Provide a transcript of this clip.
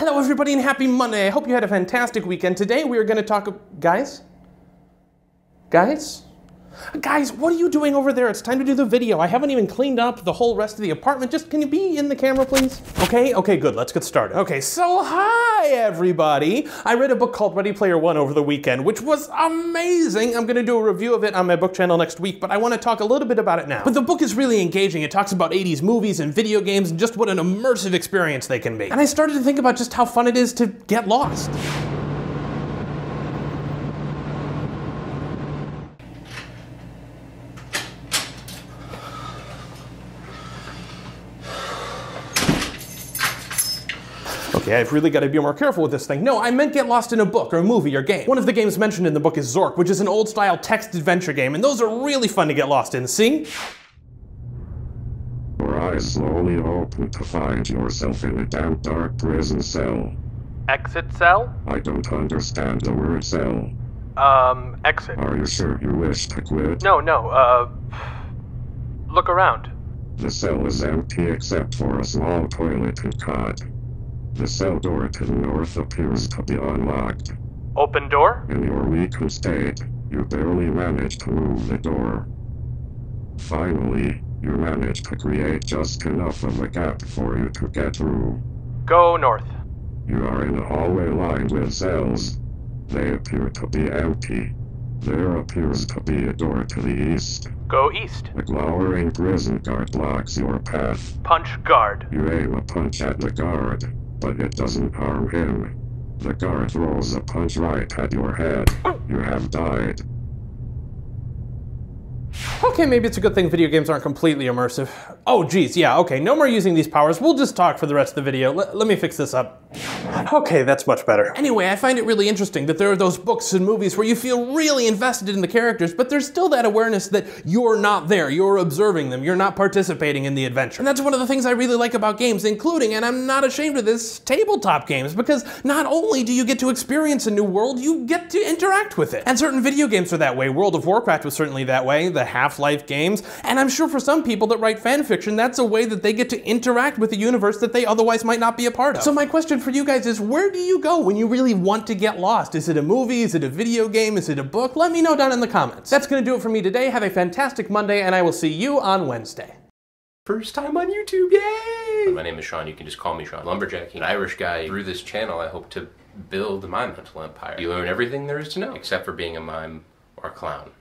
Hello, everybody, and happy Monday. I hope you had a fantastic weekend. Today, we are going to talk. Guys? Guys? Guys, what are you doing over there? It's time to do the video. I haven't even cleaned up the whole rest of the apartment. Just can you be in the camera, please? Okay, okay, good. Let's get started. Okay, so hi, everybody. I read a book called Ready Player One over the weekend, which was amazing. I'm gonna do a review of it on my book channel next week, but I wanna talk a little bit about it now. But the book is really engaging. It talks about 80s movies and video games and just what an immersive experience they can be. And I started to think about just how fun it is to get lost. Okay, I've really got to be more careful with this thing. No, I meant get lost in a book or a movie or game. One of the games mentioned in the book is Zork, which is an old style text adventure game, and those are really fun to get lost in, see? Your eyes slowly open to find yourself in a damp dark prison cell. Exit cell? I don't understand the word cell. Um, exit. Are you sure you wish to quit? No, no, uh. Look around. The cell is empty except for a small toilet and cot. The cell door to the north appears to be unlocked. Open door? In your weakened state, you barely manage to move the door. Finally, you manage to create just enough of a gap for you to get through. Go north. You are in a hallway lined with cells. They appear to be empty. There appears to be a door to the east. Go east. A glowering prison guard blocks your path. Punch guard. You aim a punch at the guard, but it doesn't harm him. The guard throws a punch right at your head. You have died. Okay, maybe it's a good thing video games aren't completely immersive. Oh, geez, yeah, okay, no more using these powers. We'll just talk for the rest of the video. Let, let me fix this up. Okay, that's much better. Anyway, I find it really interesting that there are those books and movies where you feel really invested in the characters, but there's still that awareness that you're not there, you're observing them, you're not participating in the adventure. And that's one of the things I really like about games, including, and I'm not ashamed of this, tabletop games, because not only do you get to experience a new world, you get to interact with it. And certain video games are that way. World of Warcraft was certainly that way, the Half-Life games, and I'm sure for some people that write fan fiction, that's a way that they get to interact with a universe that they otherwise might not be a part of. So my question for you guys is where do you go when you really want to get lost? Is it a movie? Is it a video game? Is it a book? Let me know down in the comments. That's gonna do it for me today. Have a fantastic Monday, and I will see you on Wednesday. First time on YouTube, yay! My name is Sean. You can just call me Sean. Lumberjacking, an Irish guy. Through this channel, I hope to build my mental empire. You learn everything there is to know, except for being a mime or a clown.